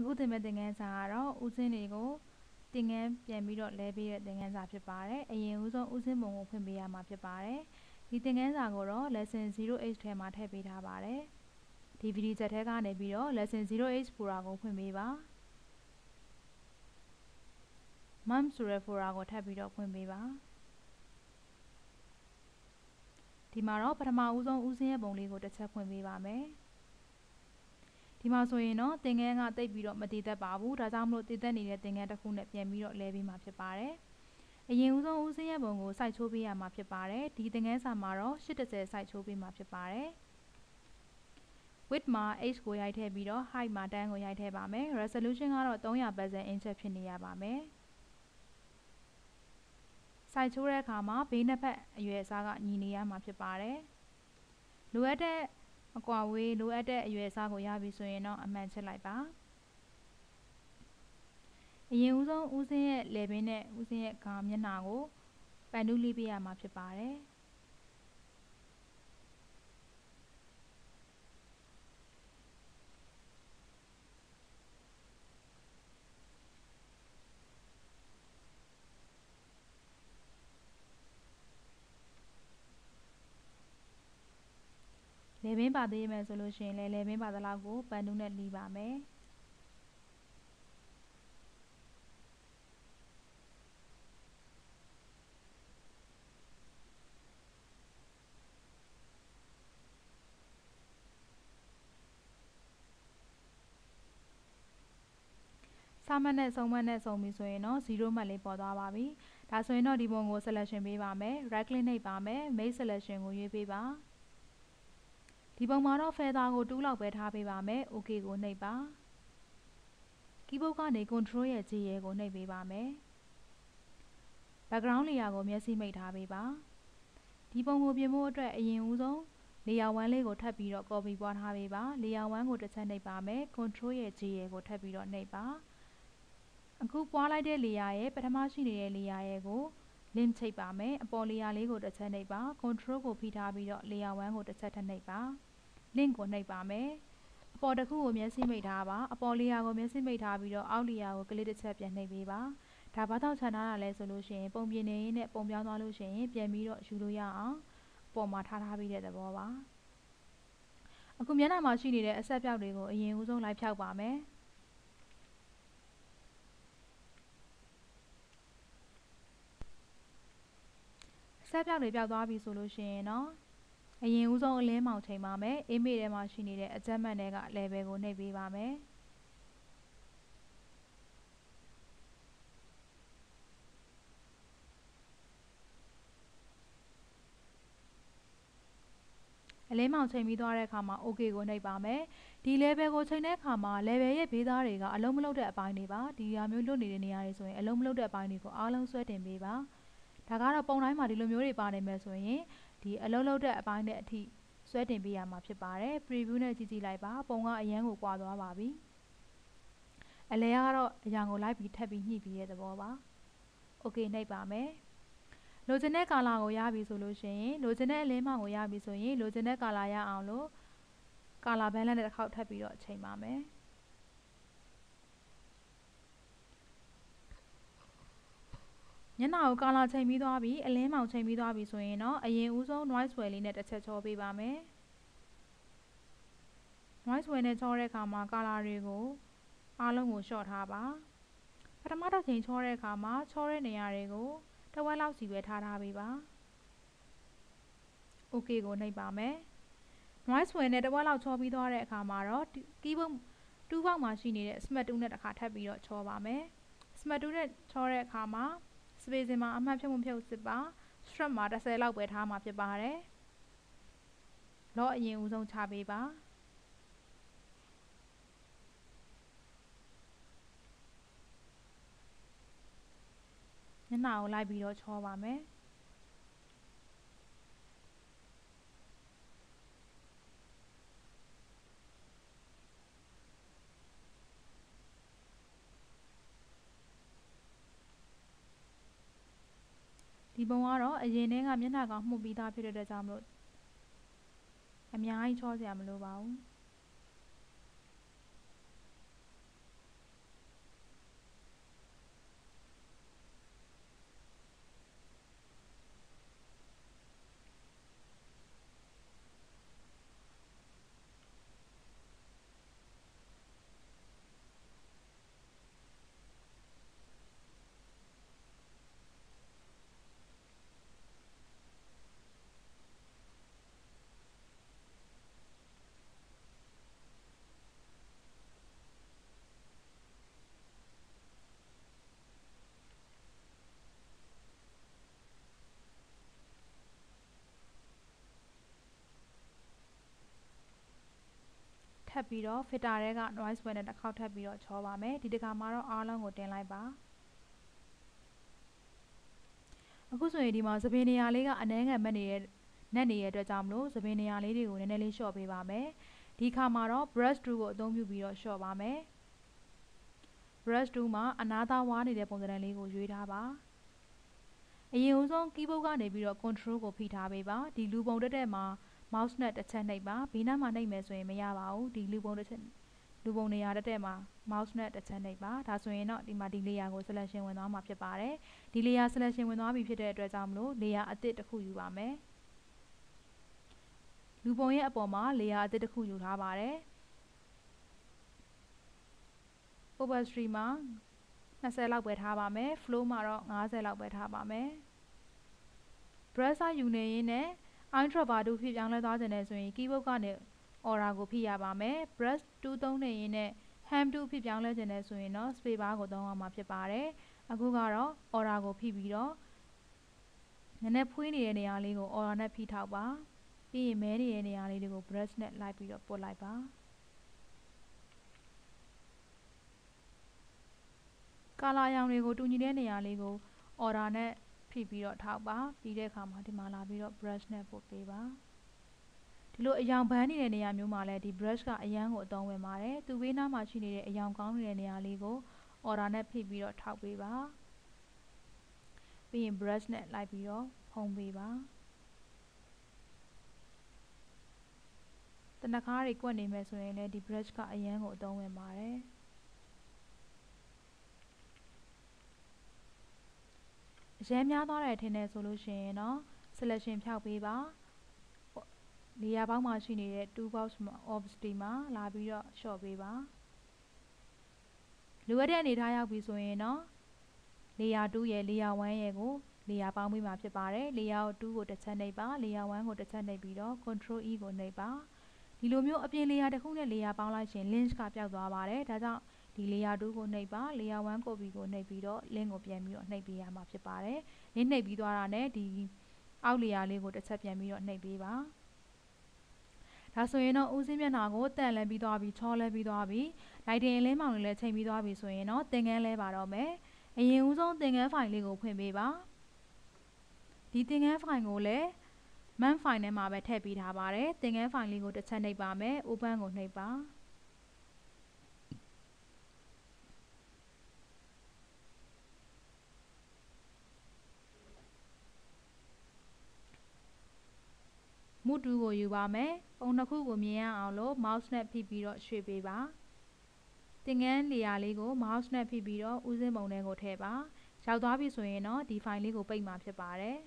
အခုသင်မဲ့သင်ခန်းစာကတော့ဦးစင်းတွေကိုသင်ခန်းပြန်ပြီးတော့လဲပေးတဲ့သင်ခန်းစာဖြစ်ပါတယ်အရင်ဦးဆုံးဦးစင်းပုံကိုဖွင့်ပေးရမှာဖြစ်ပါတယ်ဒီသင်ခန်းစာကိုတော့ lesson 0h ထဲမှာထည့်ပေးထားပါတယ်ဒီဗီဒီယိုချက်ထဲကနေပြီးတော့ lesson 0h folder ကိုဖွင့်ပေးပါ mom ဆိုတဲ့ folder ကိုထပ်ပြီးတော့ဖွင့်ပေးပါဒီမှာတော့ပထမဦးဆုံးဦးစင်းရဲ့ပုံလေးကိုတစ်ချက်ဖွင့်ပေးပါမယ် ဒီမှာဆိုရင်တော့သင်ငန်းကတိတ်ပြီးတော့မတည်တတ်ပါဘူးဒါကြောင့်မလို့တည်တတ်နေတဲ့သင်ငန်းတစ်ခုနဲ့ပြန်ပြီးတော့လဲပေးမှာဖြစ်ပါတယ်အရင်ဦးဆုံးဦးစင်းရဲ့ပုံကိုစိုက်ချိုးပေးရမှာဖြစ်ပါတယ်ဒီသင်ငန်းစာမှာတော့80စိုက်ချိုးပေးမှာဖြစ်ပါတယ် width မှာ h ကိုရိုက်ထည့်ပြီးတော့ height မှာ10ကိုရိုက်ထည့်ပါမယ် resolution ကတော့300 pixel inch ဖြစ်နေရပါမယ်စိုက်ချိုးတဲ့အခါမှာဘေးနှစ်ဖက်အရွယ်အစားကညီနေရမှာဖြစ်ပါတယ်လိုအပ်တဲ့ အကွာဝေးလိုအပ်တဲ့အရွယ်အစားကိုရပြီဆိုရင်တော့အမှန်ချက်လိုက်ပါအရင်ဦးဆုံးဦးစင်းရဲ့လေပင်နဲ့ဦးစင်းရဲ့ခေါင်းမျက်နှာကိုပန်တူးလေးပေးရမှာဖြစ်ပါတယ် လေဘင်းပါသေးမယ်ဆိုလို့ရှိရင်လည်းလေဘင်းပါသလောက်ကိုပန်တူးနဲ့လီးပါမယ်စမှတ်နဲ့ဆုံးမတ်နဲ့ဆုံးပြီဆိုရင်တော့0မှတ်လေးပေါ်သွားပါပြီဒါဆိုရင်တော့ဒီပုံကို selection ပေးပါမယ် right click နှိပ်ပါမယ် make selection ကိုရွေးပေးပါ ဒီပုံမှာတော့ feather ကို2လောက်ပဲထားပေးပါမယ် OK ကိုနှိပ်ပါ keyboard ကနေ control ရဲ့ J ရဲကိုနှိပ်ပေးပါမယ် background layer ကိုမျက်စိမိတ်ထားပေးပါဒီပုံကိုပြင်ဖို့အတွက်အရင်ဦးဆုံး layer 1လေးကိုထပ်ပြီးတော့ copy ပွားထားပေးပါ layer 1ကိုတစ်ချက်နှိပ်ပါမယ် control ရဲ့ J ရဲကိုထပ်ပြီးတော့နှိပ်ပါအခုပွားလိုက်တဲ့ layer ရဲ့ပထမရှိနေတဲ့ layer ရဲ့ကို link ချိတ်ပါမယ်အပေါ် layer လေးကိုတစ်ချက်နှိပ်ပါ control ကိုဖိထားပြီးတော့ layer 1ကိုတစ်ချက်ထပ်နှိပ်ပါ link ကိုနှိပ်ပါမယ်အပေါ်တစ်ခုကိုမျက်စိမိတ်ထားပါအပေါ် layer ကိုမျက်စိမိတ်ထားပြီးတော့အောက် layer ကိုကလစ်တစ်ချက်ပြန်နှိပ်ပေးပါဒါဘာတော့ခြံထားတာလဲဆိုလို့ရှိရင်ပုံပြင်နေရင်းနဲ့ပုံပြောင်းသွားလို့ရှိရင်ပြန်ပြီးတော့ယူလို့ရအောင်အပေါ်မှာထားထားပြီးတဲ့သဘောပါအခုမျက်နှာမှာရှိနေတဲ့အဆက်ပြောက်တွေကိုအရင်ဦးဆုံးလိုက်ဖြောက်ပါမယ်ဆက်ပြောက်တွေပြောက်သွားပြီဆိုလို့ရှိရင်တော့ အရင်ဦးဆုံးအလင်းမောင်ချိန်ပါမယ်အေးမေထဲမှာရှိနေတဲ့အကြမ်းမှန်တွေက level ကိုနှိပ်ပေးပါမယ်အလင်းမောင်ချိန်ပြီးသွားတဲ့အခါမှာ OK ကိုနှိပ်ပါမယ်ဒီ level ကိုချိန်တဲ့အခါမှာ level ရဲ့ဘေးသားတွေကအလုံးမလုံးတဲ့အပိုင်းတွေပါဒီဟာမျိုးလွတ်နေတဲ့နေရာတွေဆိုရင်အလုံးမလုံးတဲ့အပိုင်းတွေကိုအားလုံးဆွဲတင်ပေးပါဒါကတော့ပုံတိုင်းမှာဒီလိုမျိုးတွေပါနေမယ်ဆိုရင် ဒီအလုံးလုံးတဲ့အပိုင်းနဲ့အထိဆွဲတင်ပေးရမှာဖြစ်ပါတယ် preview နဲ့ကြည့်ကြည့်လိုက်ပါပုံကအရန်ကိုကွာသွားပါပြီအလဲကတော့အရာကိုလိုက်ပြီးထပ်ပြီးညှိပြီးတဲ့သဘောပါ okay နှိပ်ပါမယ်လိုချင်တဲ့ကာလာကိုရပြီဆိုလို့ရှိရင်လိုချင်တဲ့အလင်းမောင်ကိုရပြီဆိုရင်လိုချင်တဲ့ကာလာရအောင်လို့ကာလာဘန်းလက်နဲ့တစ်ခေါက်ထပ်ပြီးတော့ချိန်ပါမယ် ညနာကိုကာလာချိန်ပြီးသွားပြီအလင်းမောင်ချိန်ပြီးသွားပြီဆိုရင်တော့အရင်ဦးဆုံး noise swell လေးနဲ့တစ်ချက်ချောပေးပါမယ် noise swell နဲ့ချောတဲ့အခါမှာကာလာတွေကိုအားလုံးကို short ထားပါပထမတစ်ချိန်ချောတဲ့အခါမှာချောတဲ့နေရာတွေကိုတဝက်လောက်စီပဲထားထားပေးပါ OK ကိုနှိပ်ပါမယ် noise swell နဲ့တဝက်လောက်ချောပြီးသွားတဲ့အခါမှာတော့ keyboard 2ပေါက်မှာရှိနေတဲ့ smart 2နဲ့တစ်ခါထပ်ပြီးတော့ချောပါမယ် smart 2နဲ့ချောတဲ့အခါမှာ spacing မှာအမှတ်ဖြုတ်မှုဖြုတ်စစ်ပါ strap မှာ30လောက်ပဲထားမှာဖြစ်ပါတယ်လော့အရင်ဦးဆုံးချပေးပါမျက်နှာကိုလိုက်ပြီးတော့ချောပါမယ် ဒီပုံကတော့အရင်တည်းကမျက်နှာကောင်မှုတ်ပြီးသားဖြစ်တဲ့အတွက်ကြောင့်မလို့အများကြီးချောစရာမလိုပါဘူး ပ်ပြီးတော့ filter ထဲက noise ဝင်နဲ့တစ်ခေါက်ထပ်ပြီးတော့ချောပါမယ်ဒီတစ်ခါမှာတော့အားလုံးကိုတင်လိုက်ပါအခုဆိုရင်ဒီမှာသပင်နေရာလေးကအနှဲငယ်မက်နေတဲ့နက်နေတဲ့အတွက်ကြောင့်မလို့သပင်နေရာလေးတွေကိုနည်းနည်းလေးလျှော့ပေးပါမယ်ဒီခါမှာတော့ brush tool ကိုအသုံးပြုပြီးတော့လျှော့ပါမယ် brush tool မှာအနားသားဝါးနေတဲ့ပုံစံလေးကိုရွေးထားပါအရင်ဦးဆုံး keyboard ကနေပြီးတော့ control ကိုဖိထားပေးပါဒီလူပုံတက်တက်မှာ mouse နဲ့တစ်ချက်နှိပ်ပါဘေးနားမှာနှိပ်မယ်ဆိုရင်မရပါဘူးဒီလူပုံတစ်ချက်လူပုံနေရာတက်တက်မှာ mouse နဲ့တစ်ချက်နှိပ်ပါဒါဆိုရင်တော့ဒီမှာဒီ layer ကို selection ဝင်သွားမှာဖြစ်ပါတယ်ဒီ layer selection ဝင်သွားပြီဖြစ်တဲ့အတွက်ကြောင့်မလို့ layer အသစ်တစ်ခုယူပါမယ်လူပုံရဲ့အပေါ်မှာ layer အသစ်တစ်ခုယူထားပါတယ် opacity မှာ20လောက်ပဲထားပါမယ် flow မှာတော့50လောက်ပဲထားပါမယ် brush ယူနေရင်းနဲ့ introvert ဖြစ်ပြောင်းလဲသွားခြင်းနဲ့ဆိုရင် keyboard ကနေ aura ကိုဖိရပါမယ် brush 2သုံးနေရင်းနဲ့ ham 2ဖြစ်ပြောင်းလဲခြင်းနဲ့ဆိုရင်တော့ space bar ကိုသုံးရမှာဖြစ်ပါတယ်အခုကတော့ aura ကိုဖိပြီးတော့နည်းနည်းဖွေးနေတဲ့နေရာလေးကို aura နဲ့ဖိထောက်ပါပြီးရင်မဲနေတဲ့နေရာလေးတွေကို brush နဲ့လိုက်ပြီးတော့ပုတ်လိုက်ပါကာလာရောင်တွေကိုတူညီတဲ့နေရာလေးကို order နဲ့ ဖိပြီးတော့ထောက်ပါပြီးတဲ့အခါမှာဒီမှာလာပြီးတော့ brush နဲ့ပုတ်ပေးပါဒီလိုအယောင်ဘန်းနေတဲ့နေရာမျိုးမှာလည်းဒီ brush ကအရန်ကိုအသုံးဝင်ပါတယ်သူဝေးနားမှာရှိနေတဲ့အယောင်ကောင်းနေတဲ့နေရာလေးကို order နဲ့ဖိပြီးတော့ထောက်ပေးပါပြီးရင် brush နဲ့လိုက်ပြီးတော့ဖုံးပေးပါတနခါးတွေကွက်နေမယ်ဆိုရင်လည်းဒီ brush ကအရန်ကိုအသုံးဝင်ပါတယ် အရဲများသွားတယ်ထင်တယ်ဆိုလို့ရှိရင်တော့ selection ဖြောက်ပေးပါနေရာပေါင်းမှာရှိနေတဲ့ two box opacity မှာလာပြီးတော့ short ပေးပါလိုအပ်တဲ့အနေထားရောက်ပြီဆိုရင်တော့ layer 2ရဲ့ layer 1ရဲ့ကို layer ပေါင်းပေးမှာဖြစ်ပါတယ် layer 2ကိုတစ်ချက်နှိပ်ပါ layer 1ကိုတစ်ချက်နှိပ်ပြီးတော့ control e ကိုနှိပ်ပါဒီလိုမျိုးအပြင် layer တစ်ခုနဲ့ layer ပေါင်းလိုက်ရင် link ကပျောက်သွားပါတယ်ဒါကြောင့် ဒီ layer 2ကိုနှိပ်ပါ layer 1 copy ကိုနှိပ်ပြီးတော့ link ကိုပြန်ပြီးတော့နှိပ်ပေးရမှာဖြစ်ပါတယ်။ link နှိပ်ပြီးသွားတာနဲ့ဒီအောက် layer လေးကိုတစ်ချက်ပြန်ပြီးတော့နှိပ်ပေးပါ။ဒါဆိုရင်တော့ဦးစင်းမျက်နှာကိုတန့်လဲပြီးသွားပြီချောလဲပြီးသွားပြီ။ lighting အလင်းမောင်လေးလည်းချိန်ပြီးသွားပြီဆိုရင်တော့သင်ခန်းလဲပါတော့မယ်။အရင်ဦးဆုံးသင်ခန်းဖိုင်လေးကိုဖွင့်ပေးပါ။ဒီသင်ခန်းဖိုင်ကိုလည်း man file ထဲမှာပဲထည့်ပေးထားပါတယ်။သင်ခန်းဖိုင်လေးကိုတစ်ချက်နှိပ်ပါမယ်။ open ကိုနှိပ်ပါ။ တူကိုယူပါမယ်ပုံနှစ်ခုကိုမြင်ရအောင်လို့ mouse နဲ့ဖိပြီးတော့ရွှေ့ပေးပါသင်ငန်းနေရာလေးကို mouse နဲ့ဖိပြီးတော့ဦးစင်းပုံထဲကိုထည့်ပါရောက်သွားပြီဆိုရင်တော့ဒီ file လေးကိုပိတ်မှာဖြစ်ပါတယ်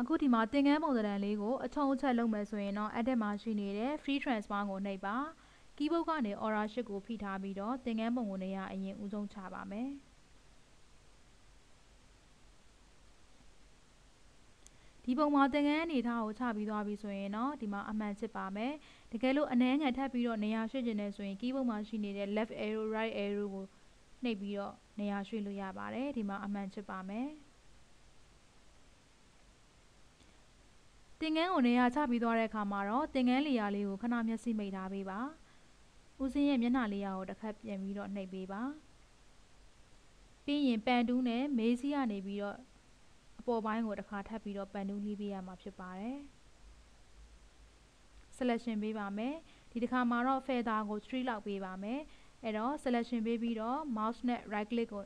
အခုဒီမှာသင်ငန်းပုံစံလေးကိုအချုံအချက်လုပ်မယ်ဆိုရင်တော့ edit မှာရှိနေတဲ့ free transform ကိုနှိပ်ပါ keyboard ကနေ aura 8ကိုဖိထားပြီးတော့သင်ငန်းပုံကိုနေရာအရင်ဦးဆုံးချပါမယ် ဒီပုံမှာသင်္ကန်းအနေထားကိုချပြီးသွားပြီဆိုရင်တော့ဒီမှာအမှန်ချစ်ပါမယ်တကယ်လို့အနှဲငယ်ထပ်ပြီးတော့နေရာရွှေ့ခြင်းနဲ့ဆိုရင် keyboard မှာရှိနေတဲ့ left arrow right arrow ကိုနှိပ်ပြီးတော့နေရာရွှေ့လို့ရပါတယ်ဒီမှာအမှန်ချစ်ပါမယ်သင်္ကန်းကိုနေရာချပြီးသွားတဲ့အခါမှာတော့သင်္ကန်းလေယာလေးကိုခဏမျက်စိမိတ်ထားပေးပါဦးစင်းရဲ့မျက်နှာလေးရာကိုတစ်ခါပြန်ပြီးတော့နှိပ်ပေးပါပြီးရင်ပန်တူးနဲ့မေးစီးကနေပြီးတော့ ပေါ်ပိုင်းကိုတစ်ခါထပ်ပြီးတော့ပန်တူးလှီးပေးရမှာဖြစ်ပါတယ် selection ပေးပါမယ်ဒီတစ်ခါမှာတော့ feather ကို3လောက်ပေးပါမယ်အဲ့တော့ selection ပေးပြီးတော့ mouse နဲ့ right click ကို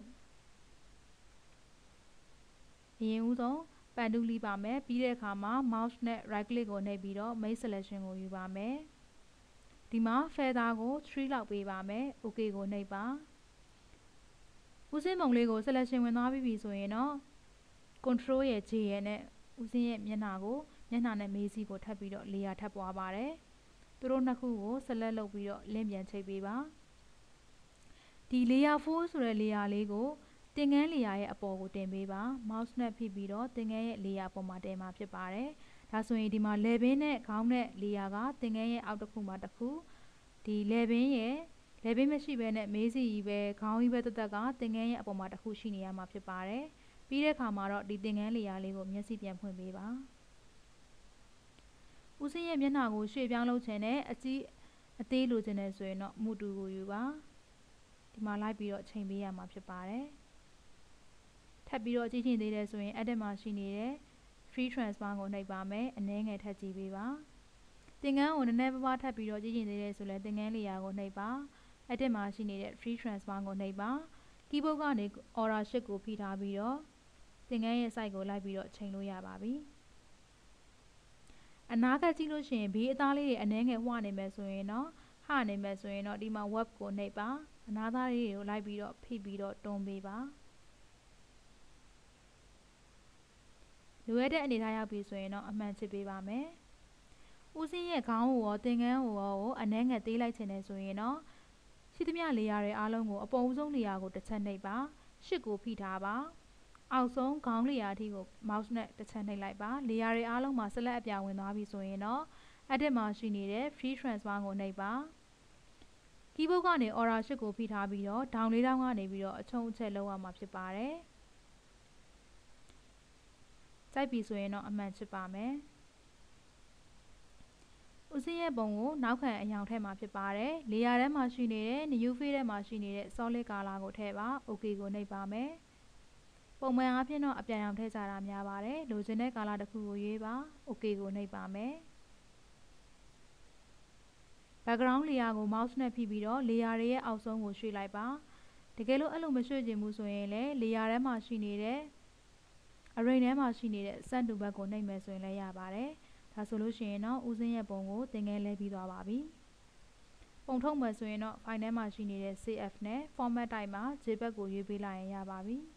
အရင်ဦးဆုံးပန်တူးလှီးပါမယ်ပြီးတဲ့အခါမှာ mouse နဲ့ right click ကိုနှိပ်ပြီးတော့ main selection ကိုယူပါမယ်ဒီမှာ feather ကို3လောက်ပေးပါမယ် okay ကိုနှိပ်ပါဦးစင်းပုံလေးကို selection ဝင်သွားပြီဆိုရင်တော့ control ရဲ့ J ရဲ့နဲ့ဦးစင်းရဲ့မျက်နှာကိုမျက်နှာနဲ့မေးစီကိုထပ်ပြီးတော့ layer ထပ်ပွားပါတယ်သူတို့နှစ်ခုကို select လုပ်ပြီးတော့လင့်ပြန်ချိတ်ပေးပါဒီ layer 4ဆိုတဲ့ layer လေးကိုသင်္ကန်း layer ရဲ့အပေါ်ကိုတင်ပေးပါ mouse နဲ့ဖိပြီးတော့သင်္ကန်းရဲ့ layer အပေါ်မှာတင်မှာဖြစ်ပါတယ်ဒါဆိုရင်ဒီမှာ level နဲ့ခေါင်းနဲ့ layer ကသင်္ကန်းရဲ့အောက်တစ်ခုမှာတစ်ခုဒီ level ရဲ့လေဘင်းမရှိဘဲနဲ့မေးစီကြီးပဲခေါင်းကြီးပဲတက်တက်ကသင်္ကန်းရဲ့အပေါ်မှာတစ်ခုရှိနေရမှာဖြစ်ပါတယ်။ ပြီးတဲ့အခါမှာတော့ဒီသင်္ကန်းလေယာလေးကိုမျက်စိပြန်ဖွင့်ပေးပါဦးစင်းရဲ့မျက်နှာကိုရွှေ့ပြောင်းလုပ်ချင်တဲ့အကြီးအသေးလိုချင်တယ်ဆိုရင်တော့မူတူကိုယူပါဒီမှာလိုက်ပြီးတော့ချိန်ပေးရမှာဖြစ်ပါတယ်ထပ်ပြီးတော့ကြည့်ချင်သေးတယ်ဆိုရင် edit မှာရှိနေတဲ့ free transfer ကိုနှိပ်ပါမယ်အနည်းငယ်ထပ်ကြည့်ပေးပါသင်္ကန်းကိုနည်းနည်းပါးပါးထပ်ပြီးတော့ကြည့်ချင်သေးတယ်ဆိုလည်းသင်္ကန်းလေယာကိုနှိပ်ပါ edit မှာရှိနေတဲ့ free transfer ကိုနှိပ်ပါ keyboard ကနေ order 8ကိုဖိထားပြီးတော့ သင်္ကန်းရဲ့ site ကိုလိုက်ပြီးတော့ချိန်လို့ရပါပြီအနားကကြည့်လို့ရှိရင်ဘေးအသားလေးတွေအနှဲငယ်ဝှနေမယ်ဆိုရင်တော့ဟနေမယ်ဆိုရင်တော့ဒီမှာ web ကိုနှိပ်ပါအနားသားလေးတွေကိုလိုက်ပြီးတော့ဖိပြီးတော့တွန်းပေးပါလိုရတဲ့အနေထားရောက်ပြီဆိုရင်တော့အမှန်ချစ်ပေးပါမယ်ဦးစင်းရဲ့ခေါင်းကိုရောသင်္ကန်းကိုရောကိုအနှဲငယ်သေးလိုက်ချင်တယ်ဆိုရင်တော့ရှိသမျှလေယာတွေအားလုံးကိုအပေါ်ဦးဆုံးလေယာကိုတစ်ချက်နှိပ်ပါရှစ်ကိုဖိထားပါ အောက်ဆုံးခေါင်းလေယာအထိကို mouse နဲ့တစ်ချက်နှိပ်လိုက်ပါလေယာတွေအားလုံးမှာဆက်လက်အပြဝင်သွားပြီဆိုရင်တော့ edit မှာရှိနေတဲ့ free transfer ကိုနှိပ်ပါ keyboard ကနေ order 8ကိုဖိထားပြီးတော့ down လေးတောင်းကနေပြီးတော့အချုံအချက်လောက်ရမှာဖြစ်ပါတယ်ကြိုက်ပြီဆိုရင်တော့အမှန်ချစ်ပါမယ်ဦးစင်းရဲ့ပုံကိုနောက်ခံအယောင်ထဲမှာဖြစ်ပါတယ်။ layer ထဲမှာရှိနေတဲ့ new field ထဲမှာရှိနေတဲ့ solid color ကိုထည့်ပါ OK ကိုနှိပ်ပါမယ်။ ပုံမှန်အားဖြင့်တော့အပြန်အရောင်ထည့်ကြတာများပါတယ်။လိုချင်တဲ့ color တစ်ခုကိုရွေးပါ OK ကိုနှိပ်ပါမယ်။ background layer ကို mouse နဲ့ဖိပြီးတော့ layer တွေရဲ့အောက်ဆုံးကိုရွှေ့လိုက်ပါ။တကယ်လို့အဲ့လိုမရွှေ့ချင်ဘူးဆိုရင်လည်း layer ထဲမှာရှိနေတဲ့ array ထဲမှာရှိနေတဲ့ send to back ကိုနှိပ်မယ်ဆိုရင်လည်းရပါတယ်။ဒါဆိုလို့ရှိရင်တော့ဦးစင်းရဲ့ပုံကိုသင်ငယ်လဲပြီးသွားပါပြီပုံထုတ်မယ်ဆိုရင်တော့ file ထဲမှာရှိနေတဲ့ CF နဲ့ format type မှာ JPEG ကိုရွေးပေးလိုက်ရင်ရပါပြီ။